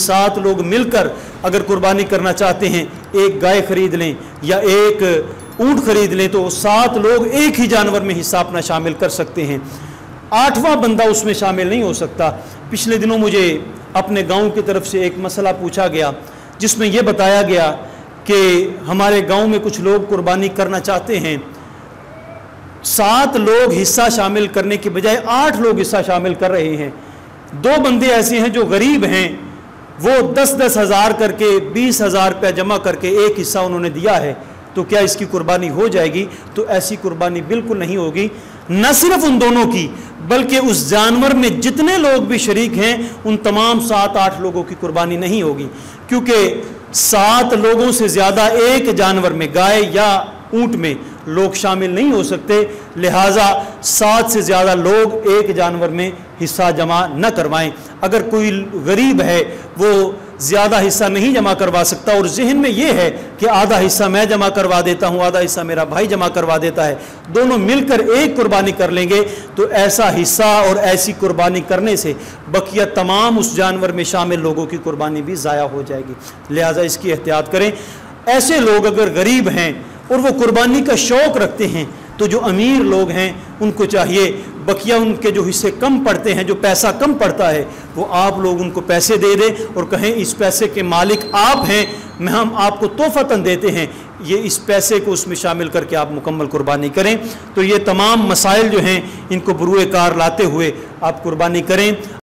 सात लोग मिलकर अगर कुर्बानी करना चाहते हैं, एक गाय खरीद लें या एक ऊँट खरीद लें तो सात लोग एक ही जानवर में हिस्सा अपना शामिल कर सकते हैं। आठवां बंदा उसमें शामिल नहीं हो सकता। पिछले दिनों मुझे अपने गाँव की तरफ़ से एक मसला पूछा गया, जिसमें यह बताया गया कि हमारे गाँव में कुछ लोग कुर्बानी करना चाहते हैं। सात लोग हिस्सा शामिल करने के बजाय आठ लोग हिस्सा शामिल कर रहे हैं। दो बंदे ऐसे हैं जो गरीब हैं वो दस दस हज़ार करके, बीस हज़ार रुपया जमा करके एक हिस्सा उन्होंने दिया है तो क्या इसकी कुर्बानी हो जाएगी? तो ऐसी कुर्बानी बिल्कुल नहीं होगी। न सिर्फ़ उन दोनों की, बल्कि उस जानवर में जितने लोग भी शरीक हैं, उन तमाम सात आठ लोगों की कुर्बानी नहीं होगी। क्योंकि सात लोगों से ज़्यादा एक जानवर में, गाय या ऊँट में लोग शामिल नहीं हो सकते। लिहाजा सात से ज़्यादा लोग एक जानवर में हिस्सा जमा न करवाएँ। अगर कोई गरीब है, वो ज़्यादा हिस्सा नहीं जमा करवा सकता। और जहन में ये है कि आधा हिस्सा मैं जमा करवा देता हूँ, आधा हिस्सा मेरा भाई जमा करवा देता है। दोनों मिलकर एक कुर्बानी कर लेंगे तो ऐसा हिस्सा और ऐसी कुर्बानी करने से बकिया तमाम उस जानवर में शामिल लोगों की कुर्बानी भी ज़ाया हो जाएगी। लिहाजा इसकी एहतियात करें। ऐसे लोग अगर गरीब हैं और वो कुर्बानी का शौक़ रखते हैं तो जो अमीर लोग हैं, उनको चाहिए बकिया उनके जो हिस्से कम पड़ते हैं, जो पैसा कम पड़ता है, वो आप लोग उनको पैसे दे दें और कहें, इस पैसे के मालिक आप हैं, मैं हम आपको तोहफ़तन देते हैं। ये इस पैसे को उसमें शामिल करके आप मुकम्मल कुर्बानी करें। तो ये तमाम मसाइल जो हैं, इनको बुरुए कार लाते हुए आप कुर्बानी करें।